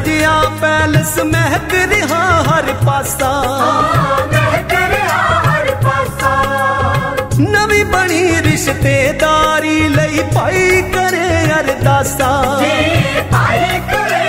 ਸਜਿਆ palace ਮਹਿਕ ਰਿਹਾ ਹਰ ਪਾਸਾ। ਮਹਿਕ ਰਿਹਾ ਹਰ ਪਾਸਾ ਨਵੀਂ ਬਣੀ ਰਿਸ਼ਤੇਦਾਰੀ ਲਈ ਪਾਈ ਕਰੇ ਅਰਦਾਸਾ। ਜੀ, ਭਾਈ ਕਰੇ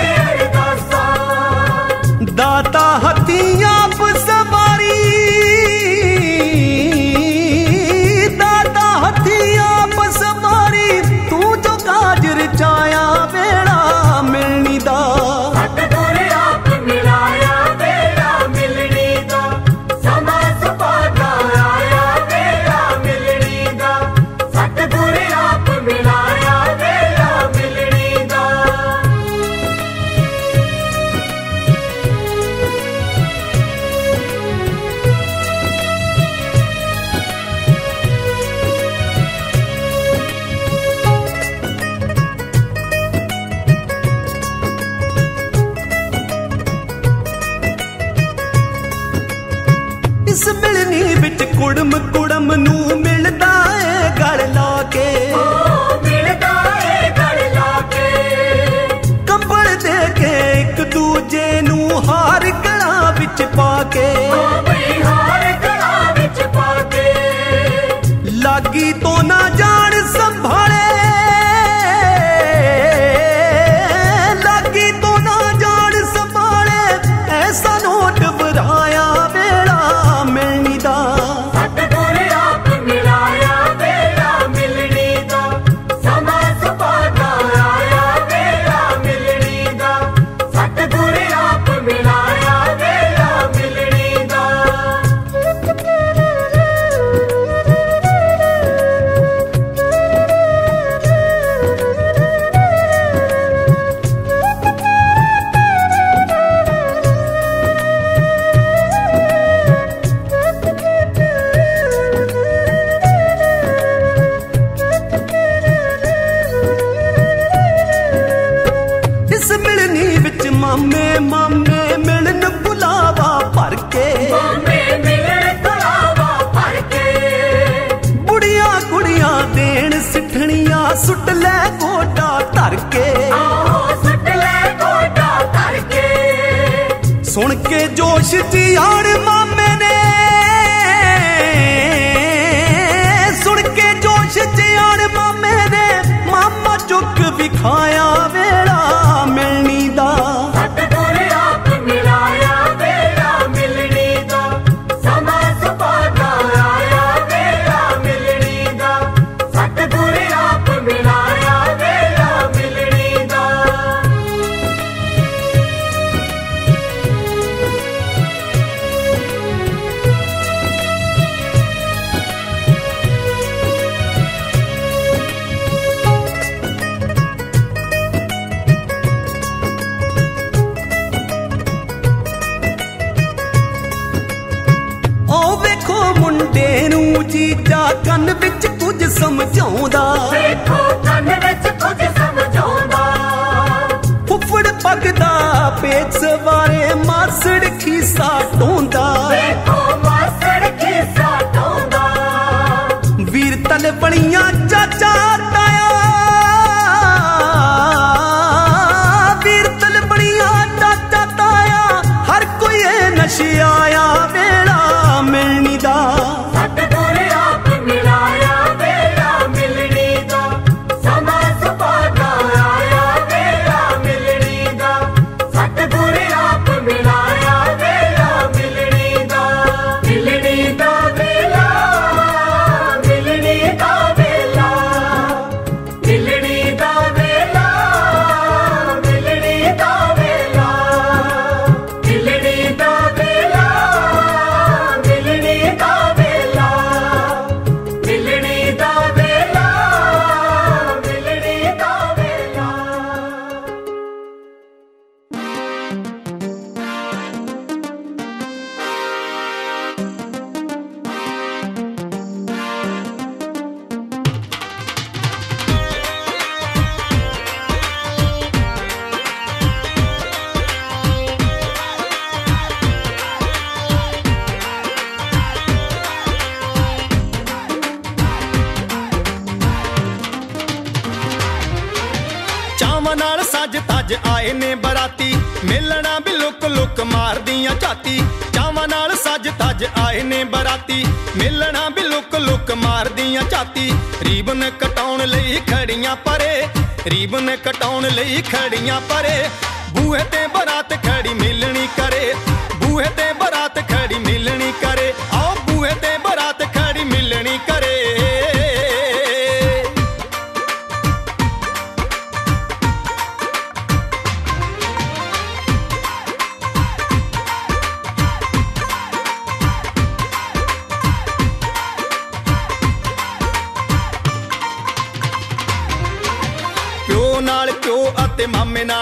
ਖੜੀਆਂ ਪਰੇ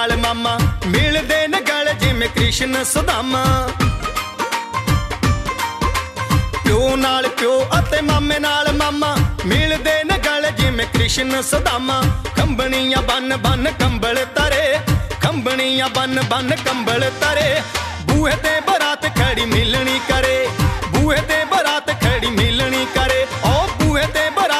ਨਾਲ ਮਾਮਾ ਮਿਲਦੇ ਨੇ ਗਲ ਜਿਵੇਂ ਕ੍ਰਿਸ਼ਨ ਸੁਦਾਮਾ। ਪਿਓ ਨਾਲ ਪਿਓ ਅਤੇ ਮਾਮੇ ਨਾਲ ਮਾਮਾ ਮਿਲਦੇ ਨੇ ਗਲ ਜਿਵੇਂ ਕ੍ਰਿਸ਼ਨ ਸੁਦਾਮਾ। ਕੰਬਣੀਆਂ ਬੰਨ ਬੰਨ ਕੰਬਲ ਤਰੇ ਕੰਬਣੀਆਂ ਬੰਨ ਬੰਨ ਕੰਬਲ ਤਰੇ। ਬੂਹੇ ਤੇ ਬਰਾਤ ਖੜੀ ਮਿਲਣੀ ਕਰੇ, ਬੂਹੇ ਤੇ ਬਰਾਤ ਖੜੀ ਮਿਲਣੀ ਕਰੇ। ਓ ਬੂਹੇ ਤੇ ਬਰਾਤ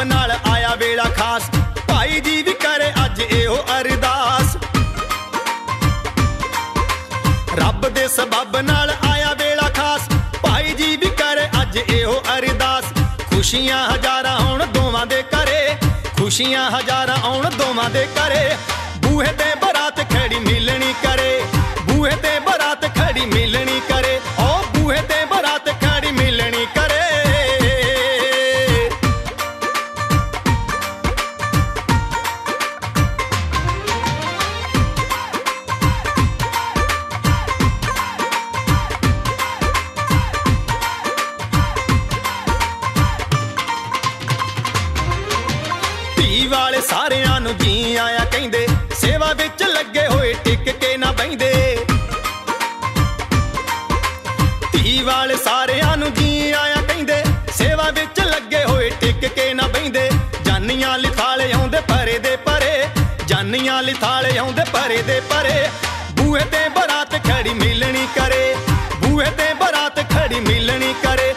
ਦੇ ਨਾਲ ਆਇਆ ਵੇਲਾ ਖਾਸ। ਭਾਈ ਜੀ ਵੀ ਕਰੇ ਅੱਜ ਇਹੋ ਅਰਦਾਸ। ਰੱਬ ਦੇ ਸਬਬ ਨਾਲ ਆਇਆ ਵੇਲਾ ਖਾਸ। ਭਾਈ ਜੀ ਵੀ ਕਰੇ ਅੱਜ ਇਹੋ ਅਰਦਾਸ। ਖੁਸ਼ੀਆਂ ਹਜ਼ਾਰਾਂ ਆਉਣ ਦੋਵਾਂ ਦੇ ਘਰੇ। ਖੁਸ਼ੀਆਂ ਹਜ਼ਾਰਾਂ ਆਉਣ ਦੋਵਾਂ ਦੇ ਘਰੇ। ਬੂਹੇ ਤੇ ਬਰਾਤ ਖੜੀ ਮਿਲਣੀ ਕਰੇ। ਬੂਹੇ ਤੇ ਆਉਂਦੇ ਦੇ ਪਰੇ। ਬੂਹੇ ਤੇ ਬਰਾਤ ਖੜੀ ਮਿਲਣੀ ਕਰੇ। ਬੂਹੇ ਤੇ ਬਰਾਤ ਖੜੀ ਮਿਲਣੀ ਕਰੇ।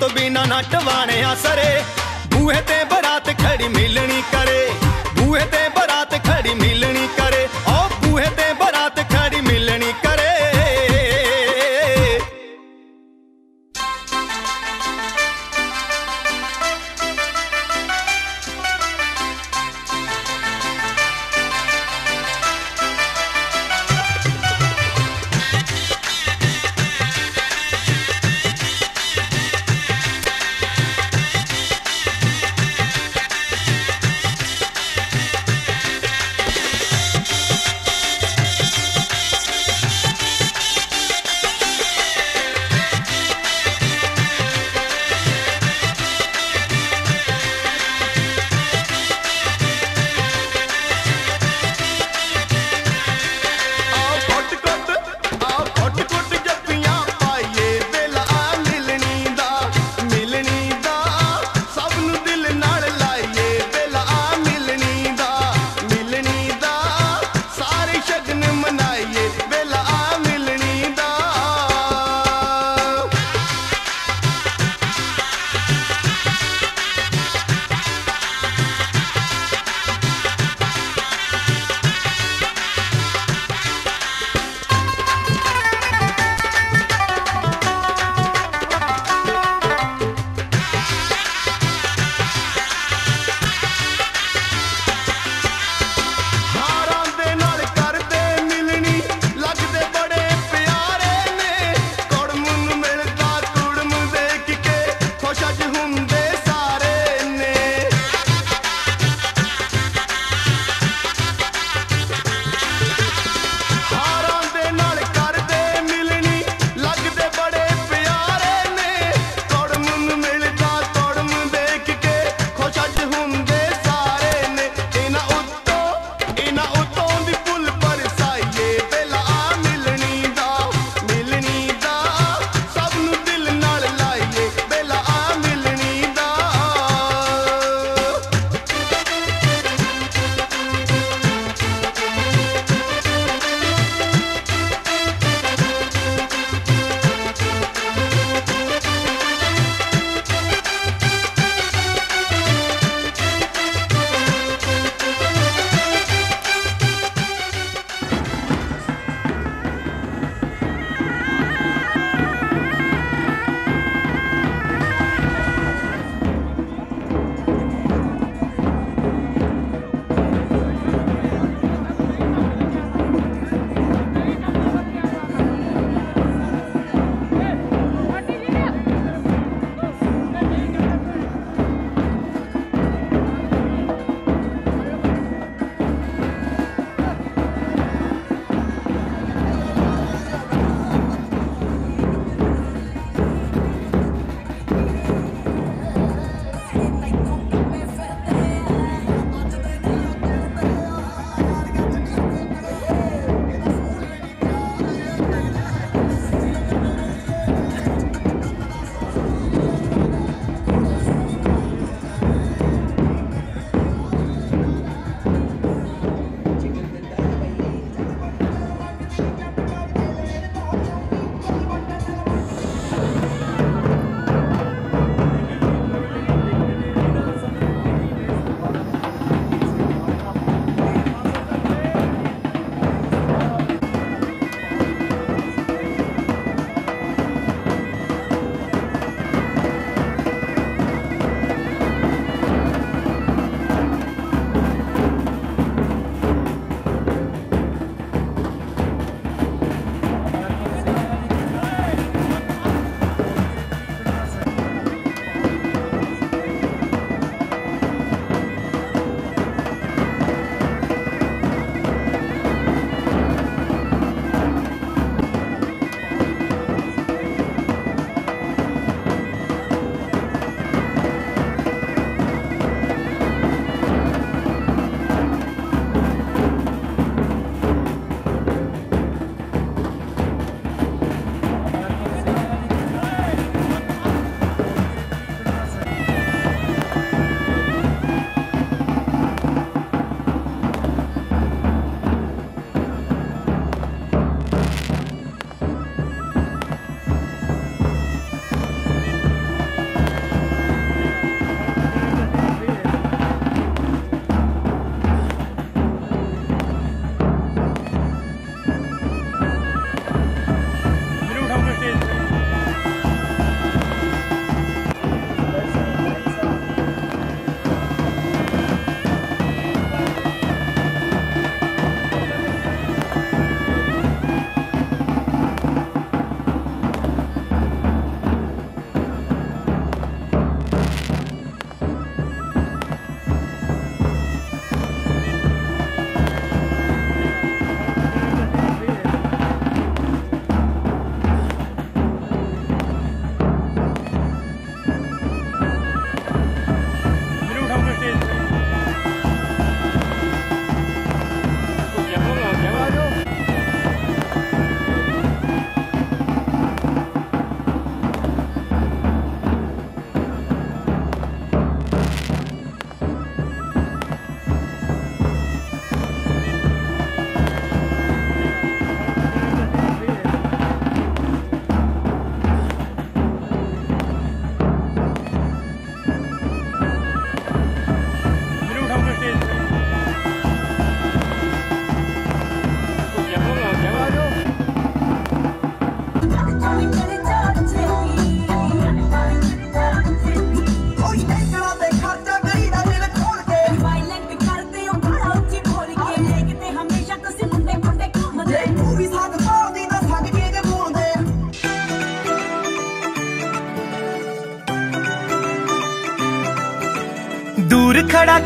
ਤੋਂ ਬਿਨਾ ਨਾ ਟਵਾਣਿਆ ਸਰੇ। ਬੂਹੇ ਤੇ ਬਰਾਤ ਖੜੀ ਮਿਲਣੀ ਕਰੇ।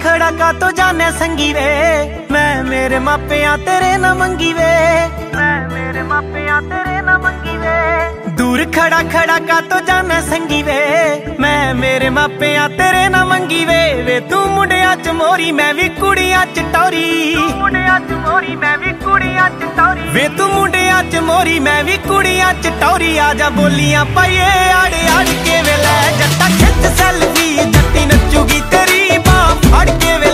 ਖੜਾ ਕਾ ਤੋ ਜਾਣੇ ਸੰਗੀ ਵੇ? ਮੈਂ ਮੇਰੇ ਮਾਪਿਆਂ ਤੇਰੇ ਨਾ ਮੰਗੀ ਵੇ। ਮੈਂ ਮੇਰੇ ਮਾਪਿਆਂ ਤੇਰੇ ਨਾ ਮੰਗੀ ਵੇ। ਦੂਰ ਖੜਾ ਖੜਾ ਕਾ ਤੋ ਜਾਣੇ ਸੰਗੀ ਵੇ। ਮੈਂ ਮੇਰੇ ਮਾਪਿਆਂ ਤੇਰੇ ਨਾ ਮੰਗੀ ਵੇ। ਵੇ ਤੂੰ ਮੁੰਡਿਆਂ ਚ ਮੋਰੀ, ਮੈਂ ਵੀ ਕੁੜੀਆਂ ਚ ਟੌਰੀ। ਮੁੰਡਿਆਂ ਚ ਮੋਰੀ, ਮੈਂ ਵੀ ਕੁੜੀਆਂ ਚ ਟੌਰੀ। ਵੇ ਤੂੰ ਮੁੰਡਿਆਂ ਚ ਮੋਰੀ, ਮੈਂ ਵੀ ਕੁੜੀਆਂ ਚ ਟੌਰੀ। ਆ ਜਾ ਬੋਲੀਆਂ ਪਾਈਏ ਆੜੇ ਆੜ ਕੇ ਵੇ ਲੈ ਜੱਟਾ, ਖਿੱਚ ਸੈਲਫੀ, ਜੱਟੀ ਨੱਚੂਗੀ ਤੇਰੀ ਫੜ ਕੇ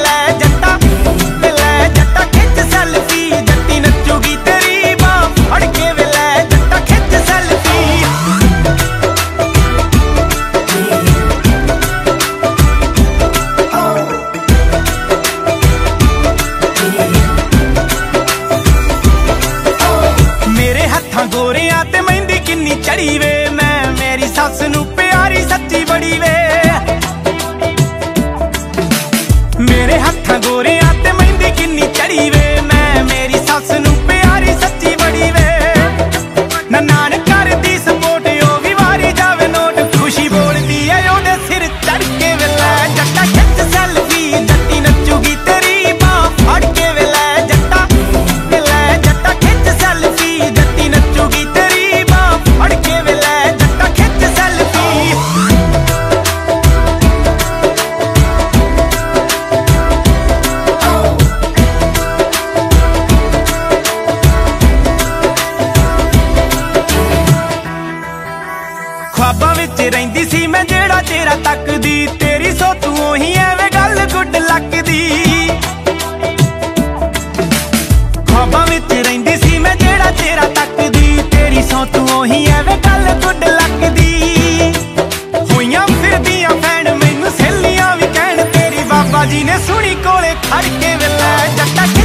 அடிக்கவில்லை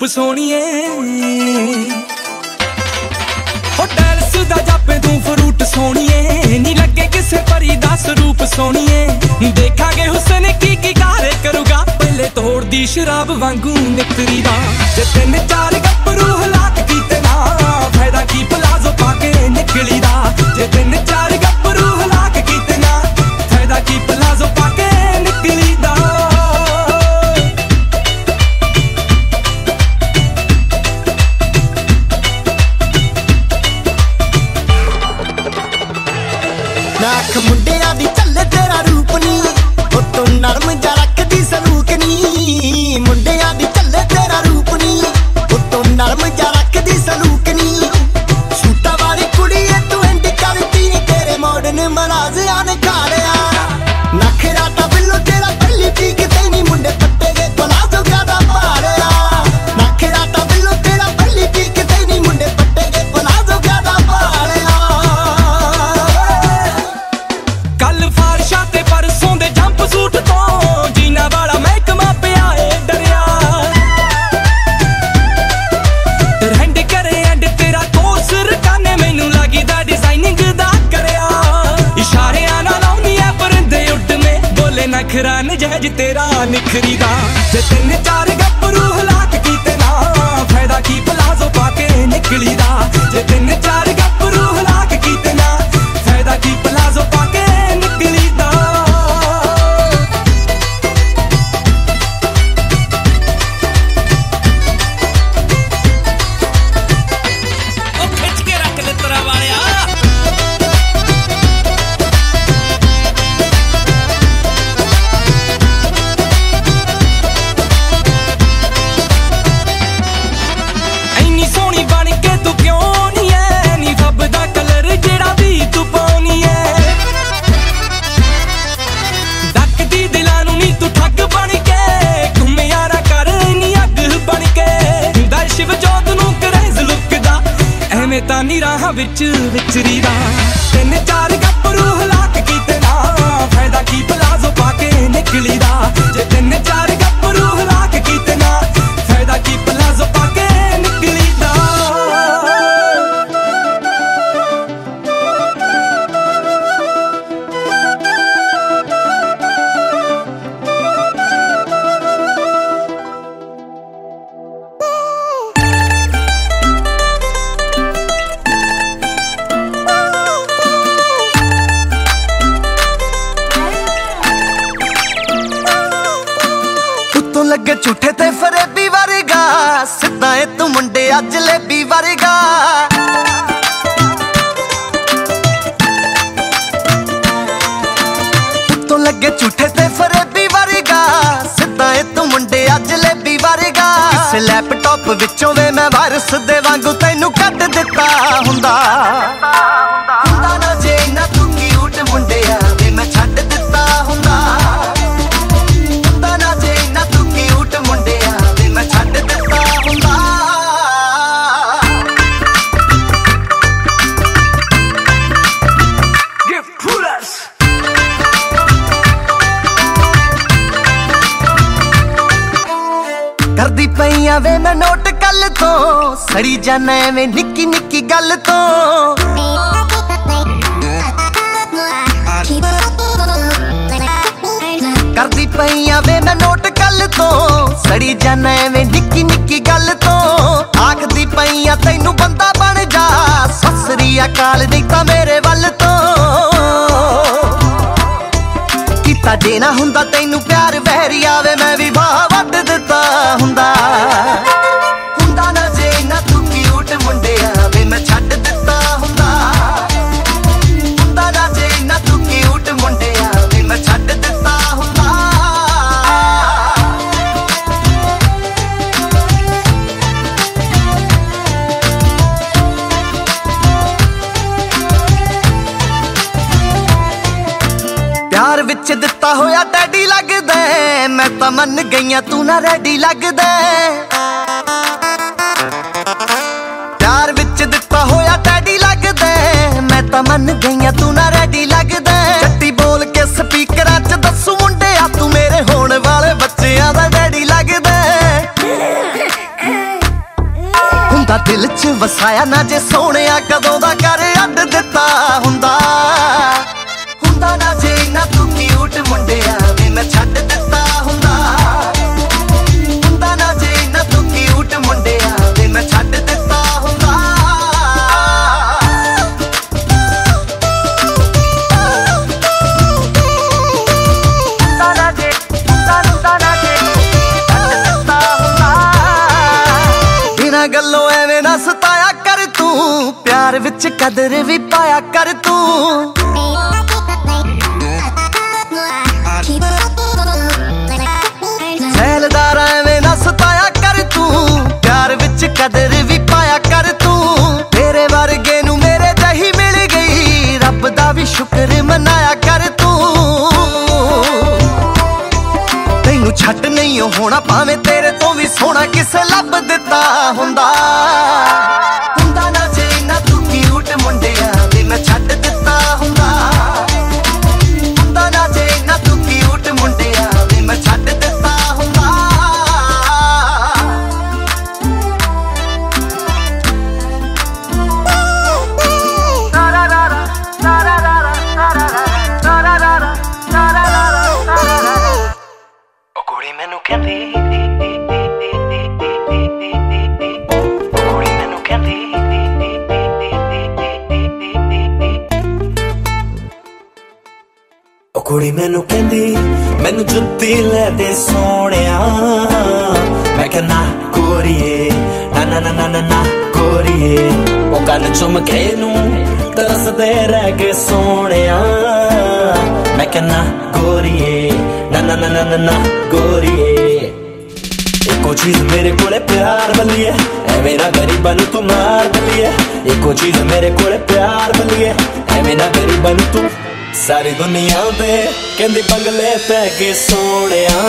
ਰੂਪ ਸੋਣੀਏ। ਹੋ ਡੈਲਸ ਦਾ ਜਾਪੇ ਤੂੰ ਫਰੂਟ ਸੋਣੀਏ। ਨੀ ਲੱਗੇ ਕਿਸੇ ਪਰੀ ਦਾ ਸਰੂਪ ਸੋਣੀਏ। ਦੇਖਾਂਗੇ ਹੁਸਨ ਕੀ ਕੀ ਕਾਰੇ ਕਰੂਗਾ। ਪਹਿਲੇ ਤੋੜਦੀ ਸ਼ਰਾਬ ਵਾਂਗੂ ਨਿਕਰੀ ਦਾ। ਜੇ ਤਿੰਨ ਚਾਰ ਦਿੱਤਾ ਹੋਇਆ ਡੈਡੀ ਲੱਗਦਾ ਮੈਂ ਤਾਂ ਮੰਨ ਗਈਆਂ, ਤੂੰ ਨਾ ਰੈਡੀ ਲੱਗਦਾ ਪਿਆਰ ਵਿੱਚ ਦਿੱਤਾ ਹੋਇਆ ਡੈਡੀ ਲੱਗਦਾ ਮੈਂ ਤਾਂ ਮੰਨ ਗਈਆਂ, ਤੂੰ ਨਾ ਰੈਡੀ ਲੱਗਦਾ ਜੱਟੀ ਬੋਲ ਕੇ ਸਪੀਕਰਾਂ 'ਚ ਦੱਸੂ ਮੁੰਡੇ ਆ ਤੂੰ ਮੇਰੇ ਹੋਣ ਵਾਲੇ ਬੱਚਿਆਂ ਦਾ ਡੈਡੀ ਲੱਗਦਾ ਹੁੰਦਾ ਦਿਲ 'ਚ ਵਸਾਇਆ ਨਾ ਜੇ ਸੋਹਣਿਆ, ਕਦੋਂ ਦਾ ਕਰ ਅੱਡ ਦਿੱਤਾ। ਹੁੰਦਾ ਵਿੱਚ ਕਦਰ ਵੀ ਪਾਇਆ ਕਰ ਤੂੰ। ਸੈਲਦਾਰ ਐਵੇਂ ਨਾ ਸਤਾਇਆ ਕਰ ਤੂੰ। ਪਿਆਰ ਵਿੱਚ ਕਦਰ ਵੀ ਪਾਇਆ ਕਰ ਤੂੰ। ਤੇਰੇ ਵਰਗੇ ਨੂੰ ਮੇਰੇ ਜਹੀ ਮਿਲ ਗਈ। ਰੱਬ ਦਾ ਵੀ ਸ਼ੁਕਰ ਮਨਾਇਆ ਕਰ ਤੂੰ। ਤੈਨੂੰ ਛੱਡ ਨਹੀਂ ਹੋਣਾ, ਭਾਵੇਂ ਤੇਰੇ ਤੋਂ ਵੀ ਸੋਹਣਾ ਕਿਸੇ ਲੱਭ ਦਿੱਤਾ ਹੁੰਦਾ। ਕੁੜੀ ਮੈਨੂੰ ਕਹਿੰਦੀ, ਮੈਨੂੰ ਜੁੱਤੀ ਲੈ ਦੇ ਸੋਹਣਿਆ। ਮੈਂ ਕਹਿੰਦਾ ਕੋਰੀਏ, ਨਾ ਨਾ ਨਾ ਨਾ ਨਾ ਕੋਰੀਏ। ਉਹ ਕੰਨ ਚੁੰਮ ਕੇ ਨੂੰ ਤਰਸਦੇ ਰਹਿ ਗਏ ਸੋਹਣਿਆ। ਮੈਂ ਕਹਿੰਦਾ ਗੋਰੀਏ ਨਾ ਨਾ ਨਾ ਨਾ ਨਾ ਨਾ ਗੋਰੀਏ ਇੱਕੋ ਚੀਜ਼ ਮੇਰੇ ਕੋਲੇ ਪਿਆਰ ਬੱਲੀਏ ਐਵੇਂ ਨਾ ਗਰੀਬਾਂ ਨੂੰ ਤੂੰ ਮਾਰ ਬੱਲੀਏ ਇੱਕੋ ਚੀਜ਼ ਮੇਰੇ ਕੋਲੇ ਪਿਆਰ ਬੱਲੀਏ ਐਵੇਂ ਨਾ ਗਰੀਬਾਂ ਨੂੰ ਤੂੰ ਸਾਰੀ ਦੁਨੀਆ ਤੇ ਕਹਿੰਦੀ ਬੰਗਲੇ ਪੈ ਕੇ ਸੋਹਣਿਆ।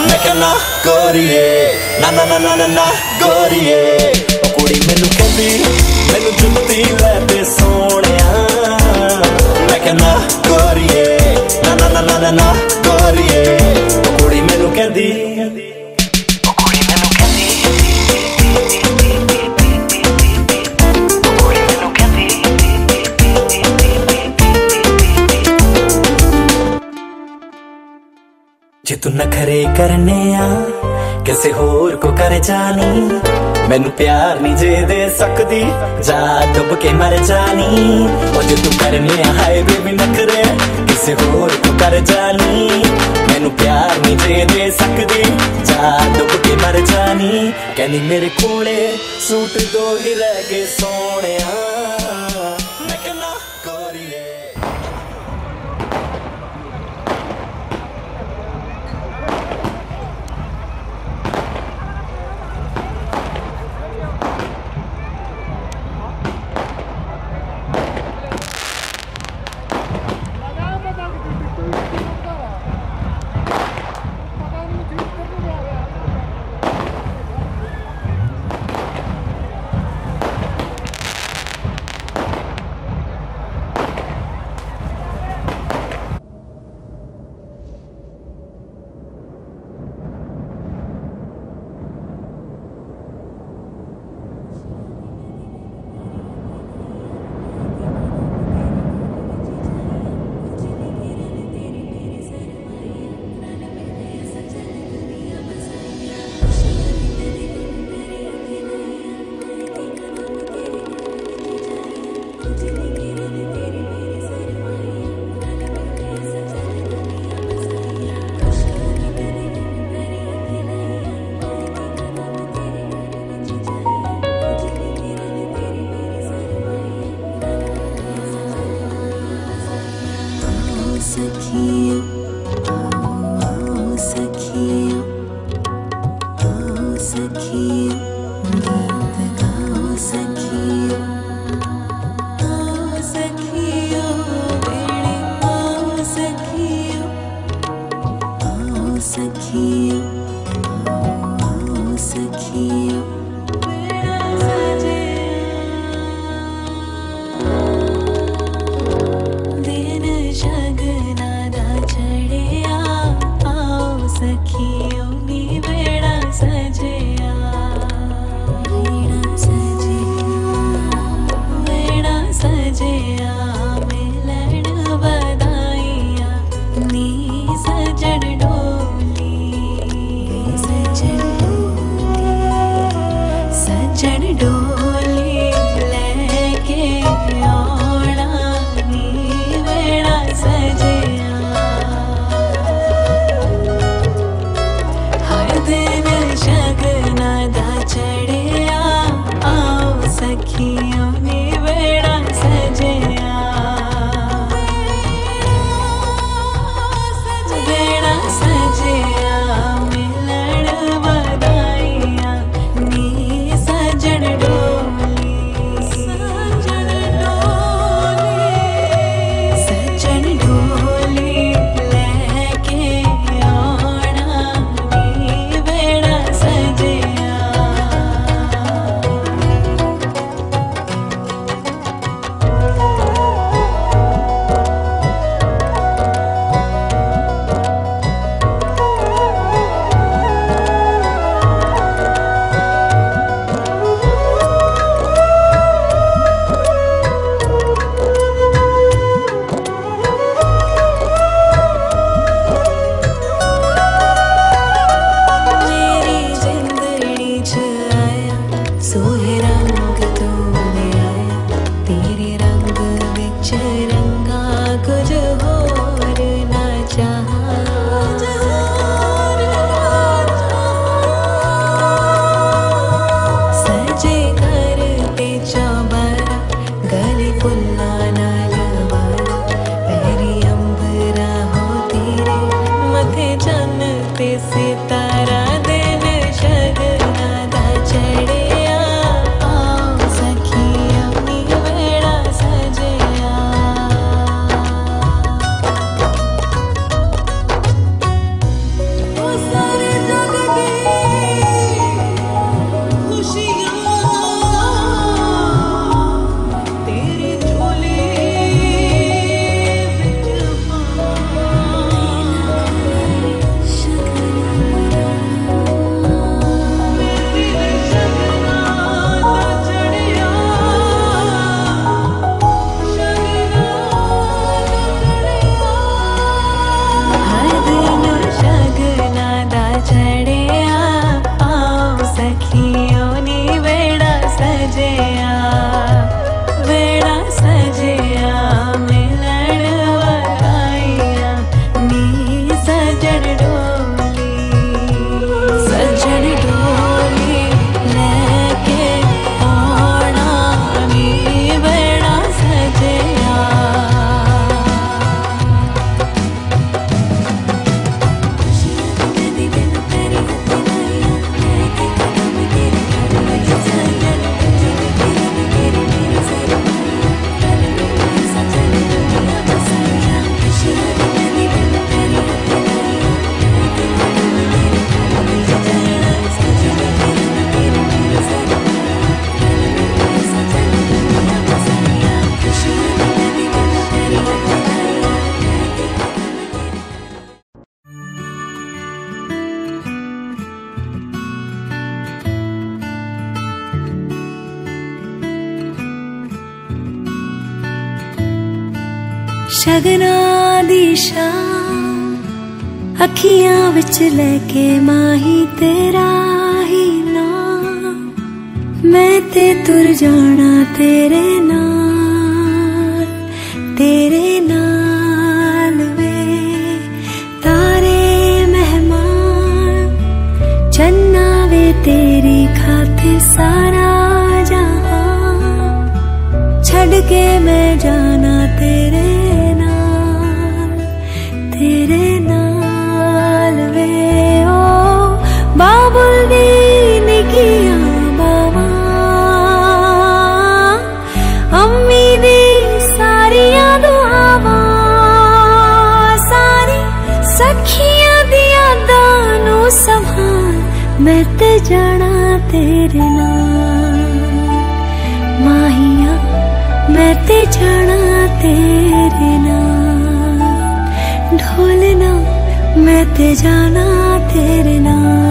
ਮੈਂ ਕਹਿੰਦਾ ਗੋਰੀਏ, ਨਾ ਨਾ ਨਾ ਨਾ ਨਾ ਗੋਰੀਏ। ਉਹ ਕੁੜੀ ਮੈਨੂੰ ਕਹਿੰਦੀ, ਮੈਨੂੰ ਜੁੱਤੀ ਲੈ ਦੇ ਸੋਹਣਿਆ। ਮੈਂ ਕਹਿੰਦਾ ਗੋਰੀਏ, ਨਾ ਨਾ ਨਾ ਨਾ ਨਾ ਨਾ ਗੋਰੀਏ। ਉਹ ਕੁੜੀ ਮੈਨੂੰ ਕਹਿੰਦੀ ਜੇ ਤੂੰ ਨਖਰੇ ਕਰਨੇ ਆ ਕਿਸੇ ਹੋਰ ਕੋ ਕਰ ਜਾਣੀ ਮੈਨੂੰ ਪਿਆਰ ਨਹੀਂ ਜੇ ਦੇ ਸਕਦੀ ਜਾ ਡੁੱਬ ਕੇ ਮਰ ਜਾਣੀ ਉਹ ਜੇ ਤੂੰ ਕਰਨੇ ਆ ਹਾਏ ਬੇਬੀ ਨਖਰੇ ਕਿਸੇ ਹੋਰ ਕੋ ਕਰ ਜਾਣੀ ਮੈਨੂੰ ਪਿਆਰ ਨਹੀਂ ਜੇ ਦੇ ਸਕਦੀ ਜਾ ਡੁੱਬ ਕੇ ਮਰ ਜਾਣੀ ਕਹਿੰਦੀ ਮੇਰੇ ਕੋਲੇ ਸੂਟ ਦੋ ਹੀ ਰਹਿ ਗਏ ਸੋਹਣਿਆ सोच लेके माही तेरा ही नाम। मैं ते तुर जाना तेरे नाल तेरे नाल वे। तारे मेहमान, चन्ना वे तेरी खाते सारा जहाँ। छड़ के मैं जाना ਤੇ ਜਾਣਾ ਤੇਰੇ ਨਾਲ। ਮਾਹੀਆ, ਮੈਂ ਤੇ ਜਾਣਾ ਤੇਰੇ ਨਾਲ। ਢੋਲਣਾ ਮੈਂ ਤੇ ਜਾਣਾ ਤੇਰੇ ਨਾਲ।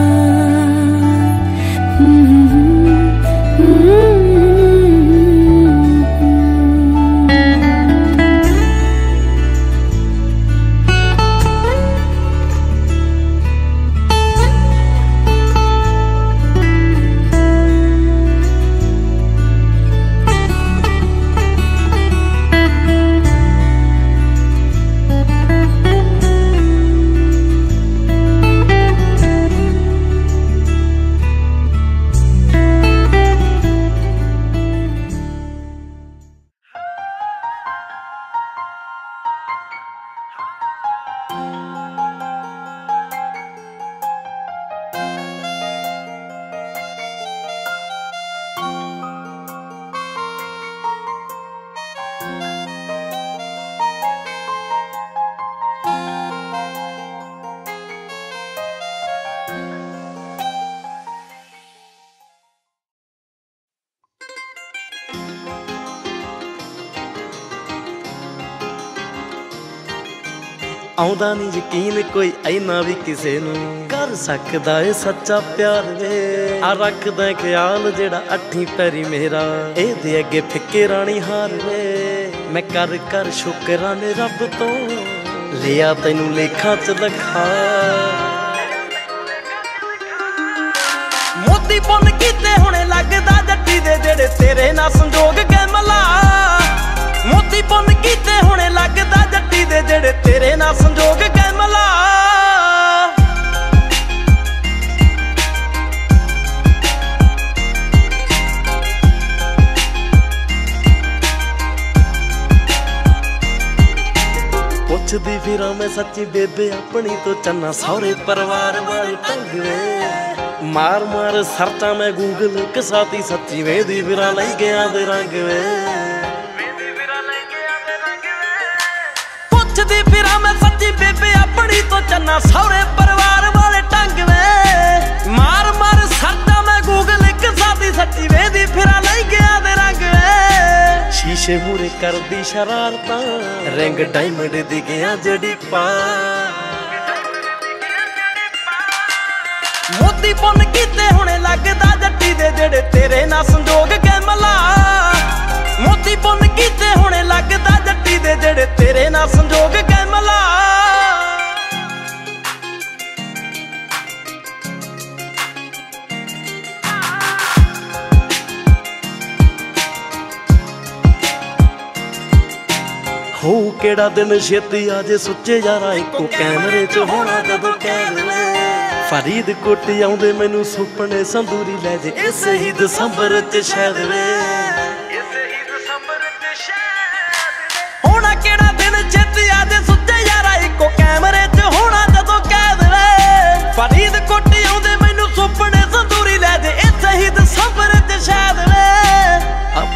ਆਉਂਦਾ ਨਹੀਂ ਯਕੀਨ ਕੋਈ ਐਨਾ ਵੀ ਕਿਸੇ ਨੂੰ। ਕਰ ਸਕਦਾ ਏ ਸੱਚਾ ਪਿਆਰ ਵੇ। ਆ ਰੱਖਦਾ ਖਿਆਲ ਜਿਹੜਾ ਅੱਠੀ ਪੈਰੀ ਮੇਰਾ। ਇਹਦੇ ਅੱਗੇ ਫਿੱਕੇ ਰਾਣੀ ਹਾਰ ਵੇ। ਮੈਂ ਕਰ ਕਰ ਸ਼ੁਕਰਾਨੇ ਰੱਬ ਤੋਂ। ਲਿਆ ਤੈਨੂੰ ਲੇਖਾਂ ਚ ਲਖਾ। ਮੋਤੀ ਪੁੰਨ ਕੀਤੇ ਹੁਣੇ ਲੱਗਦਾ ਜੱਟੀ ਦੇ ਜਿਹੜੇ ਤੇਰੇ ਨਾਲ ਸੰਜੋਗ ਕੇ ਮਲਾ। ਮੋਤੀ ਪੁੰਨ ਕੀਤੇ, ਹੁਣੇ ਲੱਗਦਾ ਜੱਟੀ ਦੇ ਜਿਹੜੇ ਤੇਰੇ ਨਾਲ ਸੰਜੋਗ ਗਏ ਪੁੱਛਦੀ ਫਿਰਾਂ ਮੈਂ ਸੱਚੀ ਬੇਬੇ, ਆਪਣੀ ਤੋਂ ਚੰਨਾ ਸਹੁਰੇ ਪਰਿਵਾਰ ਵਾਲੇ ਟੰਗਵੇ ਮਾਰ ਮਾਰ ਸਰਚਾਂ ਮੈਂ ਗੂਗਲ ਕਸਾਤੀ ਸੱਚੀ ਵੇ ਦੀ ਫਿਰਾਂ, ਲਈ ਗਿਆ ਦੇ ਰੰਗ ਵੇ। ਆਪਣੀ ਤੋਂ ਚੰਨਾ ਸਹੁਰੇ ਪਰਿਵਾਰ ਵਾਲੇ ਟੰਗ ਵੇ। ਮਾਰ ਮਾਰ ਸਰਦਾ ਮੈਂ ਗੂਗਲ ਇੱਕ ਸਾਦੀ ਸੱਚੀ ਵੇਦੀ ਫਿਰਾਂ ਲੈ ਗਿਆ ਦੇ ਰੰਗ ਵੇ। ਸ਼ੀਸ਼ੇ ਮੂਰੇ ਕਰਦੀ ਸ਼ਰਾਰਤਾਂ, ਰਿੰਗ ਡਾਇਮੰਡ ਦੀ ਗਿਆ ਜੜੀ ਪਾ। ਮੋਤੀ ਪੁੰਨ ਕੀਤੇ ਹੁਣੇ ਲੱਗਦਾ ਜੱਟੀ ਦੇ ਜਿਹੜੇ ਤੇਰੇ ਨਾਲ ਸੰਜੋਗ ਗਏ ਮਲਾ। ਮੋਤੀ ਪੁੰਨ ਕੀਤੇ ਹੁਣੇ ਲੱਗਦਾ ਜੱਟੀ ਦੇ ਜਿਹੜੇ ਤੇਰੇ ਨਾਲ ਸੰਜੋਗ ਗਏ ਮਲਾ। ਹੋ ਕਿਹੜਾ ਦਿਨ ਛੇਤੀ ਆ ਜੇ ਸੁੱਚੇ ਯਾਰਾ ਇੱਕੋ ਕੈਮਰੇ 'ਚ ਹੋਣਾ ਜਦੋਂ ਕੈਦ ਵੇ ਫਰੀਦਕੋਟ ਆਉਂਦੇ ਮੈਨੂੰ ਸੁਪਨੇ ਸੰਦੂਰੀ ਲੈ ਜੇ ਇਸ ਹੀ ਦਸੰਬਰ 'ਚ ਸ਼ਾਇਦ ਵੇ।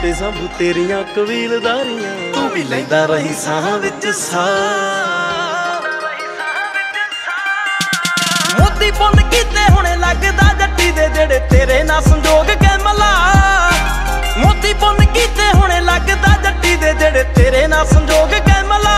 ਆਪੇ ਸਭ ਤੇਰੀਆਂ ਕਬੀਲਦਾਰੀਆਂ। ਤੂੰ ਵੀ ਲੈਂਦਾ ਰਹੀ ਸਾਹ ਵਿੱਚ ਸਾਹ। ਮੋਤੀ ਪੁੰਨ ਕੀਤੇ ਹੁਣੇ ਲੱਗਦਾ ਜੱਟੀ ਦੇ ਜਿਹੜੇ ਤੇਰੇ ਨਾਲ ਸੰਜੋਗ ਕੇ ਮਲਾ। ਮੋਤੀ ਪੁੰਨ ਕੀਤੇ ਹੁਣੇ ਲੱਗਦਾ ਜੱਟੀ ਦੇ ਜਿਹੜੇ ਤੇਰੇ ਨਾਲ ਸੰਜੋਗ ਕੇ ਮਲਾ।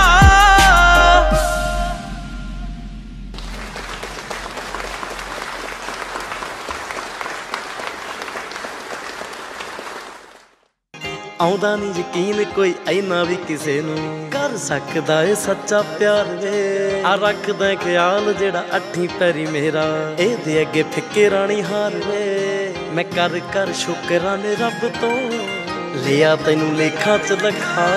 ਆਉਂਦਾ ਨਹੀਂ ਯਕੀਨ ਕੋਈ ਐਨਾ ਵੀ ਕਿਸੇ ਨੂੰ। ਕਰ ਸਕਦਾ ਏ ਸੱਚਾ ਪਿਆਰ ਵੇ। ਆ ਰੱਖਦਾ ਖਿਆਲ ਜਿਹੜਾ ਅੱਠੀ ਪੈਰੀ ਮੇਰਾ। ਇਹਦੇ ਅੱਗੇ ਫਿੱਕੇ ਰਾਣੀ ਹਾਰ ਵੇ। ਮੈਂ ਕਰ ਕਰ ਸ਼ੁਕਰਾਨੇ ਰੱਬ ਤੋਂ। ਲਿਆ ਤੈਨੂੰ ਲੇਖਾਂ ਚ ਲਖਾ।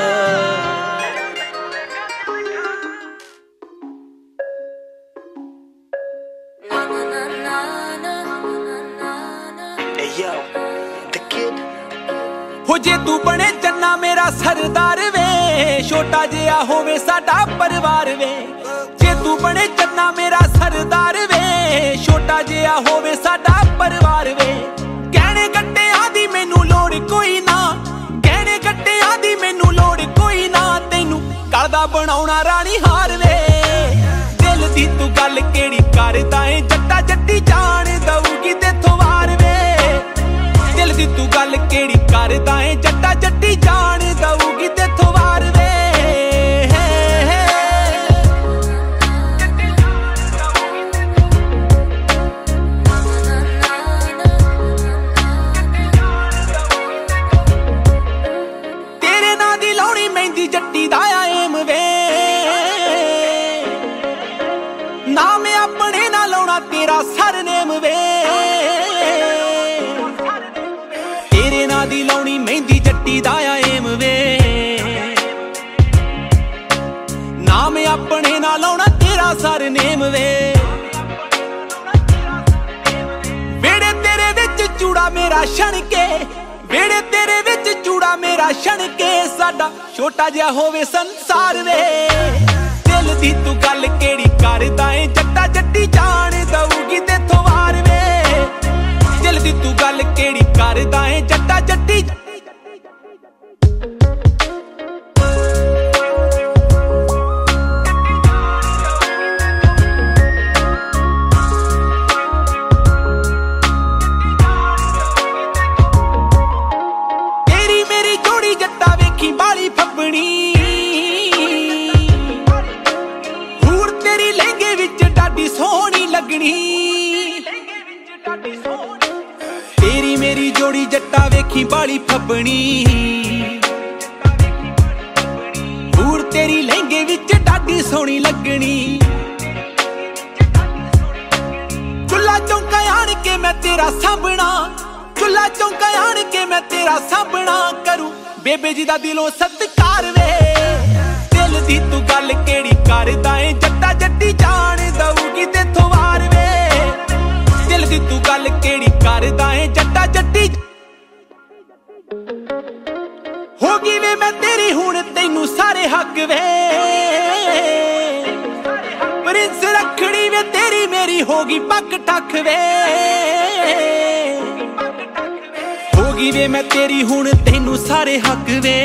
ਸਰਦਾਰ ਵੇ, ਛੋਟਾ ਜਿਹਾ ਹੋਵੇ ਸਾਡਾ ਪਰਿਵਾਰ ਵੇ। ਜੇ ਤੂੰ ਬਣੇ ਚੰਨਾ ਮੇਰਾ ਸਰਦਾਰ ਵੇ, ਛੋਟਾ ਜਿਹਾ ਹੋਵੇ ਸਾਡਾ ਪਰਿਵਾਰ ਵੇ। ਗਹਿਣੇ ਗੱਟਿਆਂ ਦੀ ਮੈਨੂੰ ਲੋੜ ਕੋਈ ਨਾ ਕਹਿਣੇ ਗੱਟਿਆਂ ਦੀ ਮੈਨੂੰ ਲੋੜ ਕੋਈ ਨਾ। ਤੈਨੂੰ ਕਰਦਾ ਬਣਾਉਣਾ ਰਾਣੀ ਹਾਰ ਵੇ। ਦਿਲ ਦੀ ਤੂੰ ਗੱਲ ਕਿਹੜੀ ਕਰਦਾ ਏ ਹੋ ਗਈ ਪੱਕ ਠੱਕ ਵੇ। ਹੋ ਗਈ ਵੇ ਮੈਂ ਤੇਰੀ ਹੁਣ ਤੈਨੂੰ ਸਾਰੇ ਹੱਕ ਵੇ।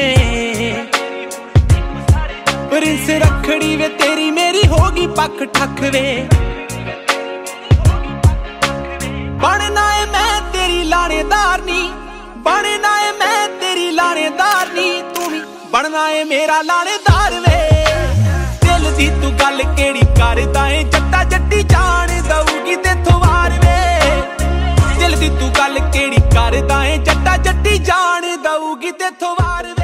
ਪ੍ਰਿੰਸ ਰੱਖੜੀ ਵੇ ਤੇਰੀ ਮੇਰੀ ਹੋ ਗਈ ਪੱਕ ਠੱਕ ਵੇ। ਬਣਨਾ ਏ ਮੈਂ ਤੇਰੀ ਲਾਣੇਦਾਰਨੀ ਬਣਨਾ ਏ ਮੈਂ ਤੇਰੀ ਲਾਣੇਦਾਰਨੀ ਤੂੰ ਵੀ ਬਣਨਾ ਏ ਮੇਰਾ ਲਾਣੇਦਾਰ ਵੇ। ਦਿਲ ਦੀ ਤੂੰ ਗੱਲ ਕਿਹੜੀ ਕਰਦਾ ਏ? ਜੱਟਾ ਜੱਟੀ ਜਾਣ ਦਊਗੀ ਤੇਥੋਂ ਵਾਰ ਵੇ। ਦਿਲ ਦੀ ਤੂੰ ਗੱਲ ਕਿਹੜੀ ਕਰਦਾ ਏ? ਜੱਟਾ ਜੱਟੀ ਜਾਣ ਦਊਗੀ ਤੇਥੋਂ ਵਾਰ ਵੇ।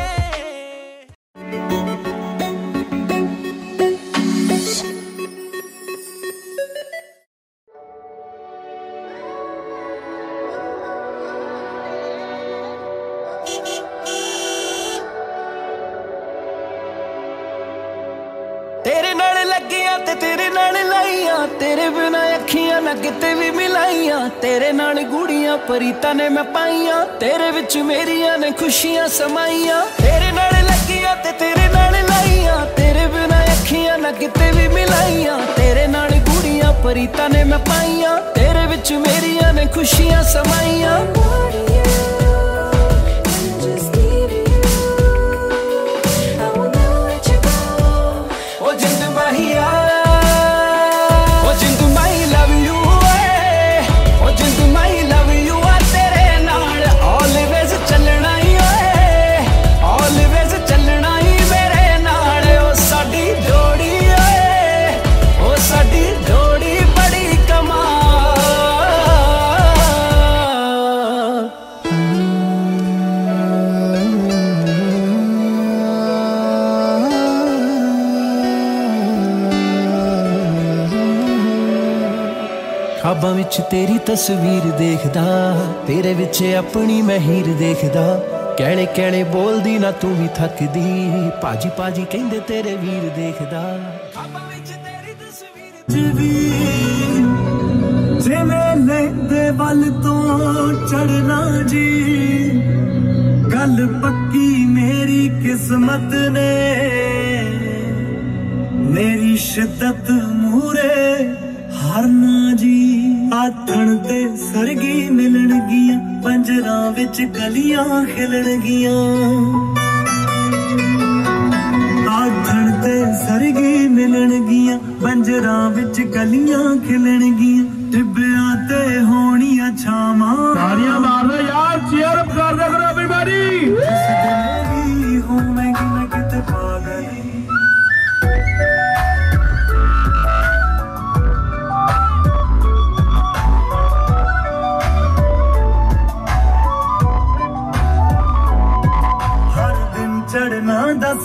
ਤੇ ਤੇਰੇ ਨਾਲ ਲਾਈਆਂ, ਤੇਰੇ ਬਿਨਾ ਅੱਖੀਆਂ ਨਾ ਕਿਤੇ ਵੀ ਮਿਲਾਈਆਂ। ਤੇਰੇ ਨਾਲ ਗੂੜੀਆਂ, ਪਰੀਤਾਂ ਨੇ ਮੈਂ ਪਾਈਆਂ। ਤੇਰੇ ਵਿੱਚ ਮੇਰੀਆਂ ਨੇ ਖੁਸ਼ੀਆਂ ਸਮਾਈਆਂ। ਤੇਰੇ ਨਾਲ ਲੱਗੀਆਂ ਤੇ ਤੇਰੇ ਨਾਲ ਲਾਈਆਂ। ਤੇਰੇ ਬਿਨਾ ਅੱਖੀਆਂ ਨਾ ਕਿਤੇ ਵੀ ਮਿਲਾਈਆਂ। ਤੇਰੇ ਨਾਲ ਗੂੜੀਆਂ, ਪਰੀਤਾਂ ਨੇ ਮੈਂ ਪਾਈਆਂ। ਤੇਰੇ ਵਿੱਚ ਮੇਰੀਆਂ ਨੇ ਖੁਸ਼ੀਆਂ ਸਮਾਈਆਂ। ਵਿੱਚ ਤੇਰੀ ਤਸਵੀਰ ਦੇਖਦਾ, ਤੇਰੇ ਵਿੱਚ ਆਪਣੀ ਮੈਂ ਹੀਰ ਦੇਖਦਾ। ਕਹਿਣੇ ਕਹਿਣੇ ਬੋਲਦੀ ਨਾ ਤੂੰ ਵੀ ਥੱਕਦੀ, ਭਾਜੀ ਭਾਜੀ ਕਹਿੰਦੇ ਤੇਰੇ ਵੀਰ ਦੇਖਦਾ। ਖਾਬਾਂ ਵਿੱਚ ਤੇਰੀ ਤਸਵੀਰ ਜਿਵੇਂ ਲੈਂਦੇ ਵੱਲ ਤੋਂ ਚੜਨਾ ਜੀ। ਗੱਲ ਪੱਕੀ ਮੇਰੀ ਕਿਸਮਤ ਨੇ। ਮੇਰੀ ਸ਼ਿੱਦਤ ਮੂਰੇ ਹਰਨਾ ਪੰਜਰਾਂ ਵਿੱਚ ਕਲੀਆਂ ਖਿਲਣਗੀਆਂ। ਆਥਣ ਤੇ ਸਰਗੀ ਮਿਲਣਗੀਆਂ ਬੰਜਰਾਂ ਵਿੱਚ ਕਲੀਆਂ ਖਿਲਣਗੀਆਂ।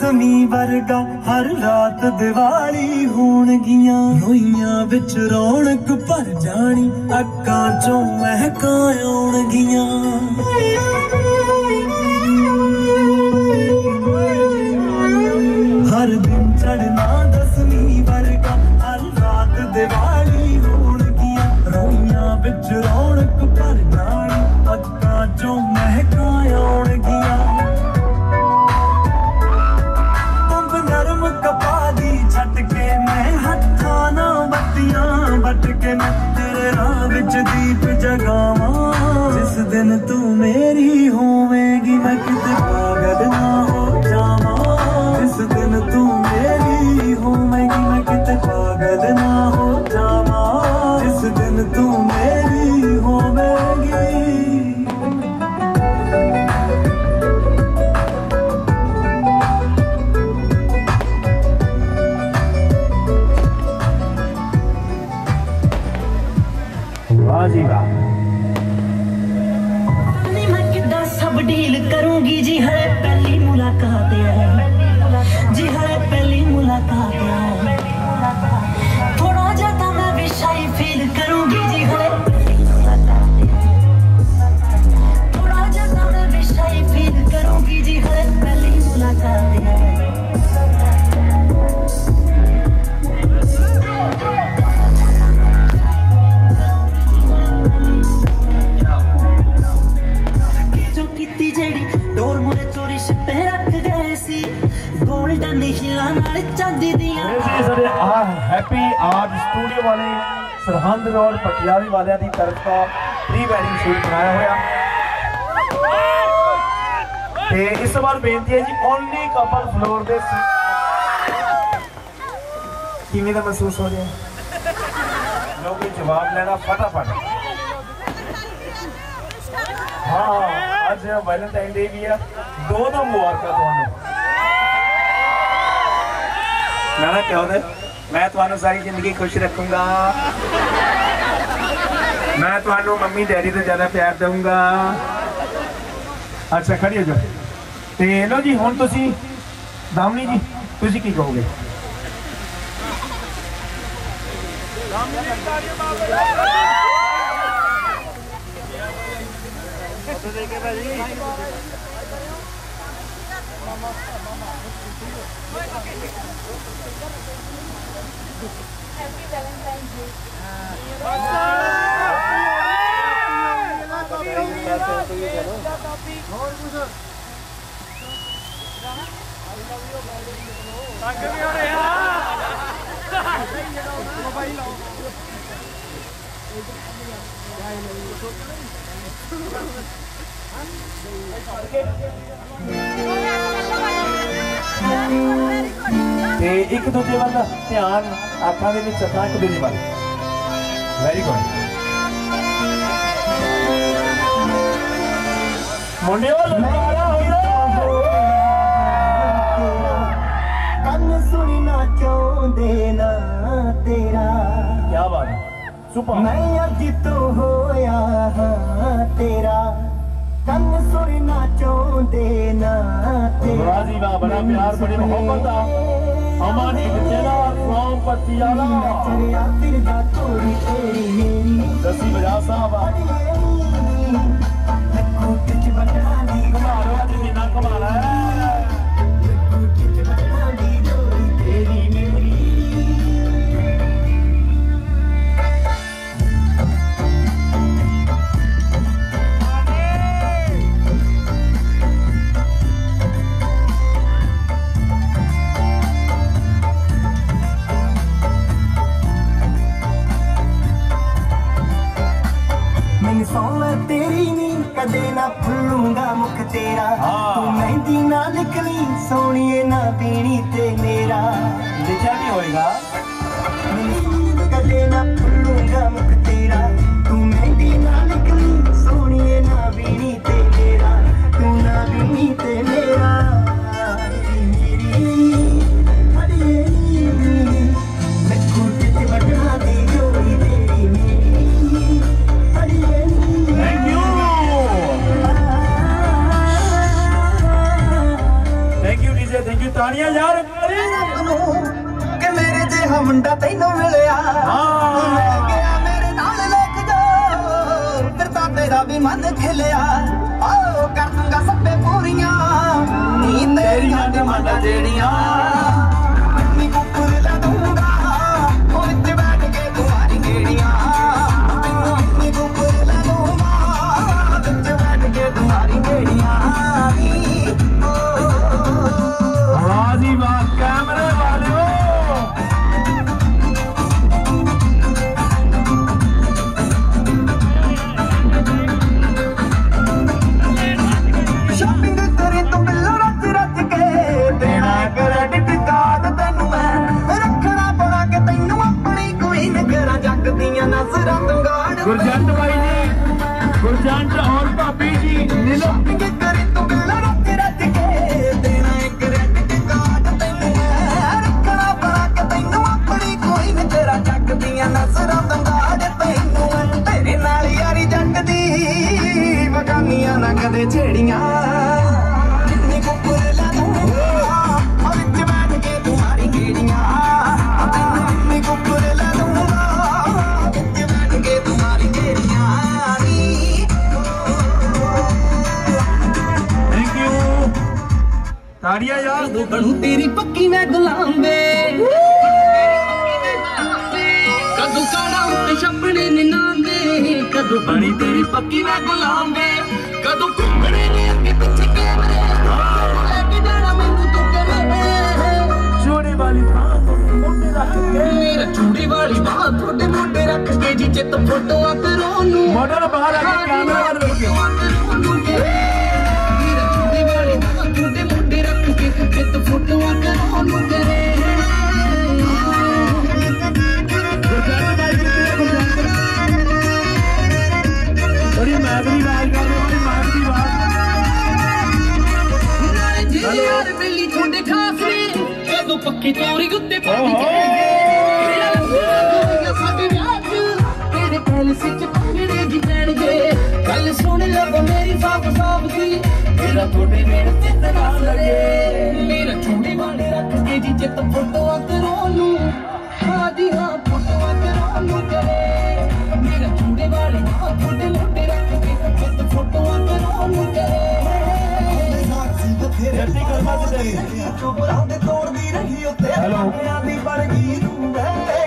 ਚੜਨਾ ਦਸਵੀਂ ਵਰਗਾ ਹਰ ਰਾਤ ਦੀਵਾਲੀ ਹੋਣਗੀਆਂ। ਰੋਈਆਂ ਵਿੱਚ ਰੌਣਕ ਭਰ ਜਾਣੀ, ਅੱਖਾਂ ਚੋਂ ਮਹਿਕਾਂ ਆਉਣਗੀਆਂ। ਹਰ ਦਿਨ ਚੜਨਾ ਦਸਵੀਂ ਵਰਗਾ ਹਰ ਰਾਤ ਦੀਵਾਲੀ ਹੋਣਗੀਆਂ। ਰੋਈਆਂ ਵਿੱਚ ਰੌਣਕ ਭਰ ਜਾਣੀ ਸਰਹੰਦ ਰੋਡ ਪਟਿਆਲਾ ਵਾਲਿਆਂ ਦੀ ਤਰਫ ਤੋਂ ਪ੍ਰੀ ਵੈਡਿੰਗ ਸ਼ੂਟ ਬਣਾਇਆ ਹੋਇਆ। ਤੇ ਇਸ ਤੋਂ ਬੇਨਤੀ ਹੈ ਜੀ ਓਨਲੀ ਕਪਲ ਫਲੋਰ ਦੇ ਕਿਵੇਂ ਦਾ ਮਹਿਸੂਸ ਹੋ ਰਿਹਾ? ਲੋ ਜਵਾਬ ਲੈਣਾ, ਫਟਾਫਟ। ਹਾਂ, ਅੱਜ ਵੈਲੈਂਟਾਈਨ ਡੇ ਵੀ ਆ। ਦੋ ਦੋ ਮੁਬਾਰਕਾਂ ਤੁਹਾਨੂੰ। ਮੈਂ ਨਾ ਦੇ ਮੈਂ ਤੁਹਾਨੂੰ ਸਾਰੀ ਜ਼ਿੰਦਗੀ ਖੁਸ਼ ਰੱਖੂੰਗਾ। ਮੈਂ ਤੁਹਾਨੂੰ ਮੰਮੀ, ਡੈਡੀ ਤੋਂ ਜ਼ਿਆਦਾ ਪਿਆਰ ਦਊਂਗਾ। ਅੱਛਾ, ਖੜੀ ਹੋ ਜਾਓ। ਤੇ ਲੋ ਜੀ, ਹੁਣ ਤੁਸੀਂ, ਦਾਮਨੀ ਜੀ, ਤੁਸੀਂ ਕੀ ਕਹੋਗੇ? Happy Valentine's Day. ਤੰਗ ਵੀ ਹੋ ਰਿਹਾ ਮੋਬਾਈਲ ਲਾਓ Okay. ਤੇ ਇੱਕ ਦੂਜੇ ਵੱਲ ਧਿਆਨ ਅੱਖਾਂ ਦੇ ਵਿੱਚ ਅੱਖਾਂ ਇੱਕ ਦੂਜੇ ਵੱਲ। ਵੈਰੀ ਗੁੱਡ ਮੁੰਡਿਓ ਕੰਨ ਸੁਣਨਾ ਚਾਹੁੰਦੇ ਨਾ ਤੇਰਾ। ਕੀ ਬਾਤ ਸੁਪਰ ਮੈਂ ਅੱਜ ਤੋਂ ਹੋਇਆ ਹਾਂ ਤੇਰਾ। ਕੰਨ ਸੁਣਨਾ ਚਾਹੁੰਦੇ ਨਾ ਤੇਰਾ ਵਾਹ ਜੀ ਵਾਹ ਬੜਾ ਪਿਆਰ ਬੜੀ ਮੁਹੱਬਤ ਦਾ। ਅਮਨ ਇੱਕ ਚੇਲਾ ਫਰੋਮ ਪਟਿਆਲਾ ਚੜਿਆ ਫਿਰਦਾ ਤੋਰੀ ਤੇਰੀ ਮੇਰੀ। ਦਸੀ ਬਜਾ ਸਾਹਿਬ ਆ। ਕੁੱਟ ਚ ਬਟਾ ਦੀ ਕਮਾਲੋ ਅੱਜ ਕਿੰਨਾ ਕਮਾਲ ਹੈ ਯਾਰ ਕਦੋਂ ਬਣੂ ਤੇਰੀ ਪੱਕੀ ਮੈਂ ਗੁਲਾਮ ਵੇ। ਕਦੋਂ ਕਾਣਾ ਉੱਤੇ ਛੱਪਣੇ ਨੇ ਨਾਂਦੇ ਕਦੋਂ ਬਣੀ ਤੇਰੀ ਪੱਕੀ ਮੈਂ ਗੁਲਾਮ ਵੇ। ਕਦੋਂ ਘੁੰਮਣੇ ਨੇ ਅੱਗੇ ਪਿੱਛੇ ਕੈਮਰੇ ਲੈ ਕੇ ਜਾਣਾ ਮੈਨੂੰ ਤੂੰ ਕਰੇ। ਚੂੜੀ ਵਾਲੀ ਤੋਂ ਮੁੰਡੇ ਰੱਖ ਕੇ। ਮੇਰਾ ਚੂੜੀ ਵਾਲੀ ਬਾਹ ਤੁਹਾਡੇ ਮੋਢੇ ਰੱਖ ਕੇ ਜੀ ਚਿੱਤ ਫੋਟੋਆਂ ਕਰੋ। ਨੂੰ ਮਾਡਲ ਬਾਹਰ ਆ ਕੇ ਕੈਮਰਾ ਵੱਲ ਵੇਖ। ਰੱਖ ਕੇ ਚਿੱਤ ਫੋਟੋਆਂ ਕਰੋ। ਨੂੰ ਕਰੇ ਗੁਰਜੰਟ ਬੜੀ ਮੈਗਰੀ ਆਵਾਜ਼ ਕਰ ਰਹੇ ਬੜੀ ਮੈਗਰੀ ਆਵਾਜ਼ ਜੀ ਯਾਰ ਬਿੱਲੀ ਤੁਹਾਡੇ ਖਾਸ ਨੇ ਕਦੋਂ ਪੱਕੀ ਤੋਰੀ ਉੱਤੇ ਪਾਣੀ ਸਾਡੇ ਵਿਆਹ ਚ ਤੇਰੇ ਕੋਲ ਸਿੱਚ ਪੰਗੜੇ ਜੀ ਪੈਣਗੇ। ਗੱਲ ਸੁਣ ਲੱਭ ਮੇਰੀ ਸਾਫ਼ ਦੀ ਤੇਰਾ ਤੁਹਾਡੇ ਮੇਰੇ ਚਿੱਤ ਨਾ ਲਗੇ। ਮੇਰਾ ਚੂੜੀ ਵਾਲੇ ਰੱਖ ਕੇ ਜੀ ਚਿੱਤ ਫੋਟੋਆਂ ਕਰੋ ਨੂੰ ਹਾਂ ਜੀ ਹਾਂ ਫੋਟੋਆਂ ਕਰੋ ਨੂੰ ਕਰੇ। ਮੇਰਾ ਚੂੜੀ ਵਾਲੇ ਹਾਂ ਤੁਹਾਡੇ ਮੋਢੇ ਰੱਖ ਕੇ ਚਿੱਤ ਫੋਟੋਆਂ ਕਰੋ। ਨੂੰ ਕਰੇ ਜੱਟੀ ਕਰਮਾ ਤੇ ਚੁਬਰਾਂ ਦੇ ਤੋੜਦੀ ਰਹੀ ਉੱਤੇ। ਹੈਲੋ। ਦੀ ਬਣ ਗਈ ਤੂੰ ਵੇ